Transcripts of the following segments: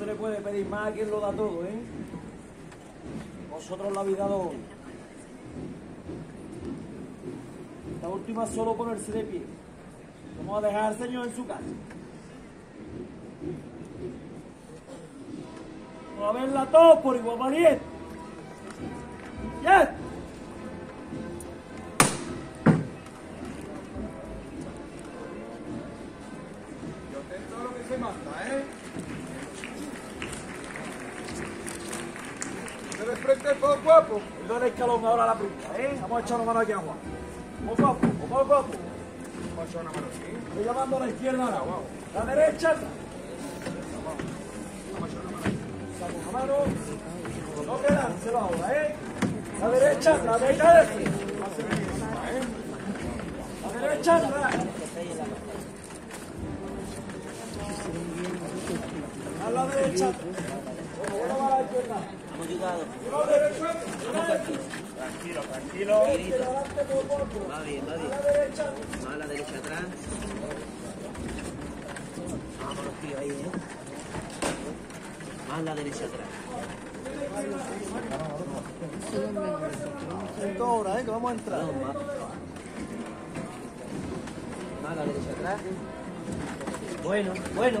se le puede pedir más a quien lo da todo, ¿eh? Vosotros la vida hoy. La última solo ponerse de pie. Vamos a dejar al Señor en su casa. Vamos a verla todos por igual valiente. ¡Ya! Yo atento a lo que se manda, ¿eh? Frente todo guapo. No el escalón ahora a la primera, ¿eh? Vamos a echar una mano aquí a Juan. A poco, poco a poco. Vamos a echar una mano aquí. Estoy llamando a la izquierda ahora. La derecha. Saco una mano. No quedárselo ahora, ¿eh? La derecha, la derecha. La derecha, atrás. A la derecha. Bueno, va a la izquierda. Derecha. Tranquilo, tranquilo. Va bien, va bien. Más a la derecha atrás. Vamos los tíos ahí, ¿eh? Más a la derecha atrás. Esto ahora, ¿eh? Que vamos a entrar. Más a la derecha atrás. Bueno, bueno.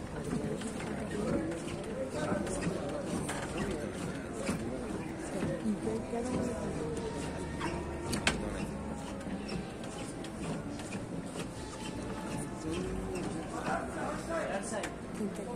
Ahora